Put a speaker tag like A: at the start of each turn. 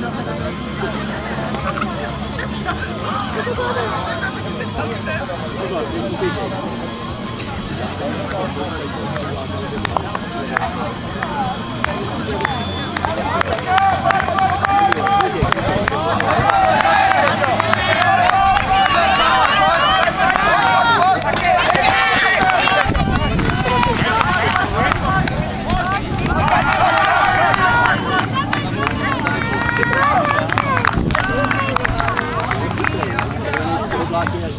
A: Thank you. lá quem é